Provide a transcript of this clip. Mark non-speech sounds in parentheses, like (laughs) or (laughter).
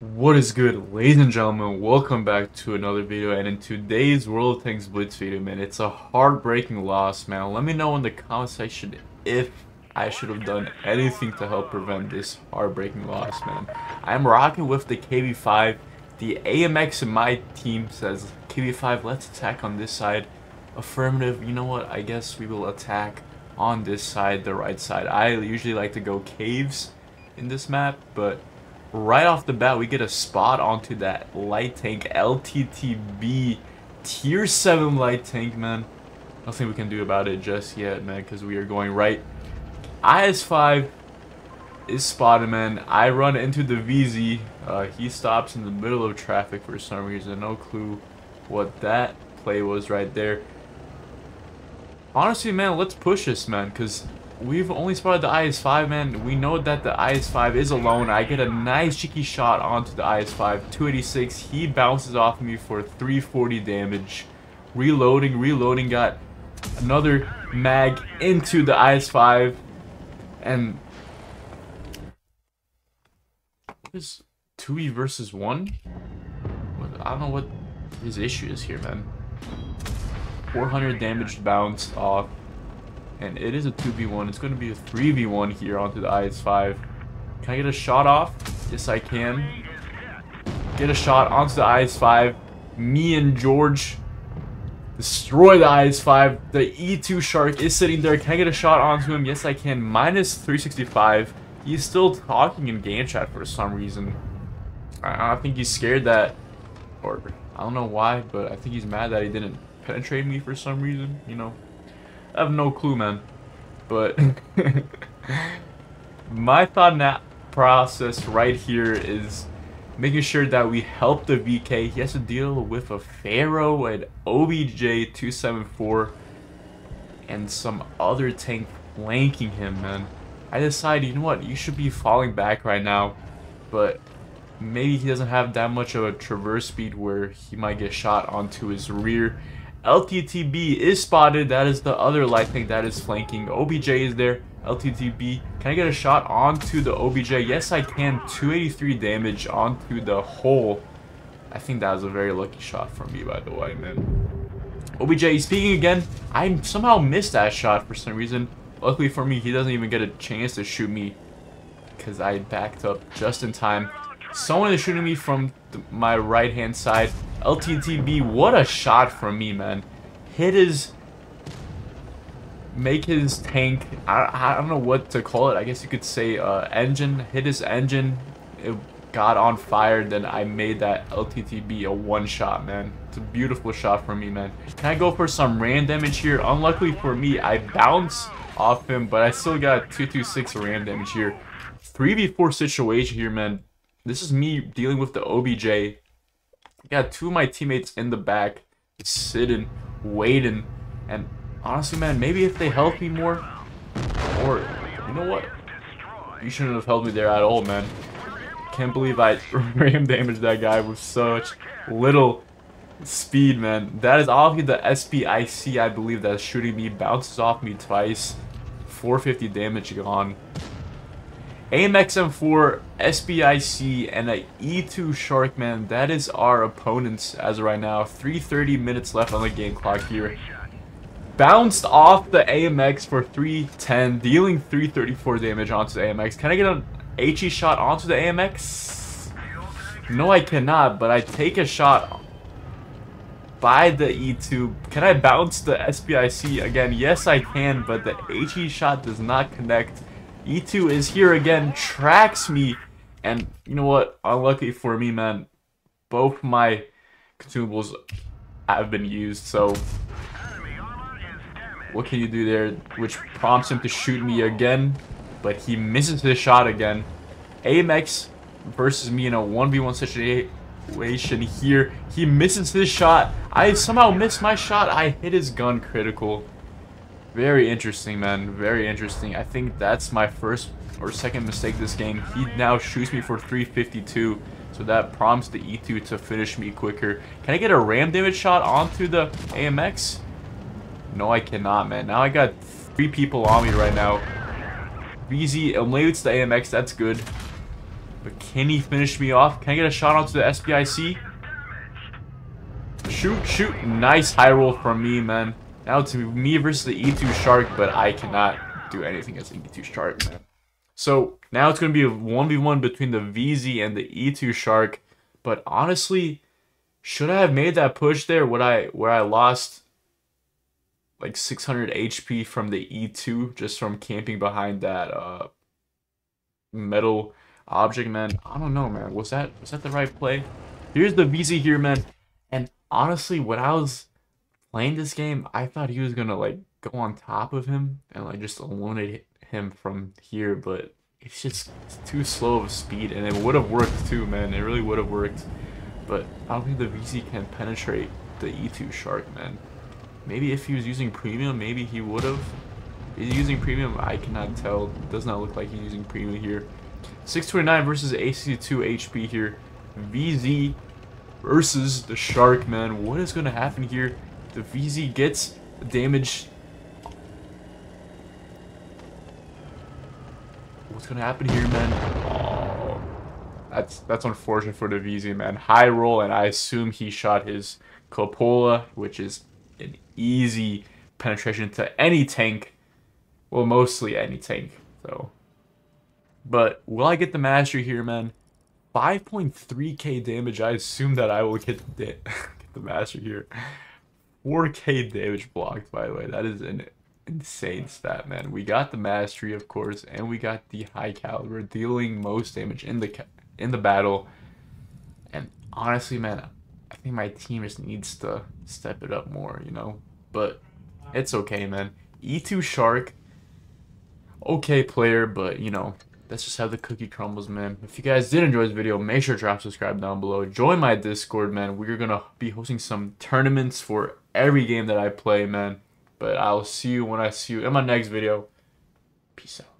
What is good, ladies and gentlemen? Welcome back to another video, and in today's World of Tanks Blitz video, man, it's a heartbreaking loss, man. Let me know in the comment section if I should have done anything to help prevent this heartbreaking loss, man. I'm rocking with the KV-5. The AMX in my team says, KV-5, let's attack on this side. Affirmative, you know what? I guess we will attack on this side, the right side. I usually like to go caves in this map, but right off the bat, we get a spot onto that light tank LTTB tier 7 light tank, man. Nothing we can do about it just yet, man, because we are going right. IS-5 is spotted, man. I run into the VZ. Uh, he stops in the middle of traffic for some reason. No clue what that play was right there. Honestly, man, let's push this, man, because we've only spotted the IS-5, man. We know that the IS-5 is alone. I get a nice cheeky shot onto the IS-5, 286. He bounces off me for 340 damage. Reloading, reloading, got another mag into the IS-5. And... What is 2e versus 1? I don't know what his issue is here, man. 400 damage bounced off. And it is a 2v1. It's going to be a 3v1 here onto the IS-5. Can I get a shot off? Yes, I can. Get a shot onto the IS-5. Me and George destroy the IS-5. The E2 Shark is sitting there. Can I get a shot onto him? Yes, I can. Minus 365. He's still talking in game chat for some reason. I, I think he's scared that... Or, I don't know why, but I think he's mad that he didn't penetrate me for some reason, you know? I have no clue, man. But (laughs) (laughs) my thought in that process right here is making sure that we help the VK. He has to deal with a Pharaoh and OBJ274 and some other tank flanking him, man. I decided, you know what, you should be falling back right now, but maybe he doesn't have that much of a traverse speed where he might get shot onto his rear LTTB is spotted. That is the other Lightning that is flanking. OBJ is there. LTTB. Can I get a shot onto the OBJ? Yes, I can. 283 damage onto the hole. I think that was a very lucky shot from me, by the way, man. OBJ speaking again. I somehow missed that shot for some reason. Luckily for me, he doesn't even get a chance to shoot me because I backed up just in time. Someone is shooting me from my right hand side. LTTB, what a shot from me, man. Hit his... Make his tank... I, I don't know what to call it. I guess you could say uh, engine. Hit his engine. It got on fire. Then I made that LTTB a one-shot, man. It's a beautiful shot from me, man. Can I go for some ram damage here? Unluckily for me, I bounce off him, but I still got 226 ram damage here. 3v4 situation here, man. This is me dealing with the OBJ got two of my teammates in the back, sitting, waiting, and honestly, man, maybe if they helped me more, or, you know what? You shouldn't have helped me there at all, man. Can't believe I (laughs) ram damaged that guy with such little speed, man. That is obviously the SPIC, I believe, that's shooting me. Bounces off me twice. 450 damage gone. AMXM4, SPIC, and a E2 Sharkman. That is our opponents as of right now. 330 minutes left on the game clock here. Bounced off the AMX for 310, dealing 334 damage onto the AMX. Can I get an HE shot onto the AMX? No, I cannot, but I take a shot by the E2. Can I bounce the SPIC again? Yes, I can, but the HE shot does not connect. E2 is here again, tracks me, and you know what? Unlucky for me, man. Both my consumables have been used, so what can you do there? Which prompts him to shoot me again, but he misses his shot again. AMX versus me in a 1v1 situation here. He misses his shot. I somehow missed my shot. I hit his gun critical. Very interesting, man. Very interesting. I think that's my first or second mistake this game. He now shoots me for 352. So that prompts the E2 to finish me quicker. Can I get a ram damage shot onto the AMX? No, I cannot, man. Now I got three people on me right now. VZ eliminates the AMX. That's good. But can he finish me off? Can I get a shot onto the SPIC? Shoot, shoot. Nice high roll from me, man. Now it's me versus the E2 Shark, but I cannot do anything as an E2 Shark, man. So now it's going to be a 1v1 between the VZ and the E2 Shark. But honestly, should I have made that push there? Would I where I lost like 600 HP from the E2 just from camping behind that uh metal object, man? I don't know, man. Was that was that the right play? Here's the VZ here, man. And honestly, when I was playing this game, I thought he was gonna like go on top of him and like just eliminate him from here, but it's just too slow of a speed, and it would have worked too, man. It really would have worked, but I don't think the VZ can penetrate the E2 Shark, man. Maybe if he was using premium, maybe he would have. Is using premium? I cannot tell. Does not look like he's using premium here. 629 versus AC2 HP here. VZ versus the Shark, man. What is going to happen here? The VZ gets damage. What's to happen here, man? Oh, that's, that's unfortunate for the VZ, man. High roll, and I assume he shot his cupola, which is an easy penetration to any tank. Well, mostly any tank, so. But will I get the mastery here, man? 5.3k damage. I assume that I will get the, (laughs) get the mastery here. 4k damage blocked, by the way. That is an insane stat, man. We got the mastery, of course, and we got the high caliber, dealing most damage in the in the battle. And honestly, man, I think my team just needs to step it up more, you know? But it's okay, man. E2 Shark, okay player, but, you know, that's just how the cookie crumbles, man. If you guys did enjoy this video, make sure to drop subscribe down below. Join my Discord, man. We're going to be hosting some tournaments for every game that I play, man. But I'll see you when I see you in my next video. Peace out.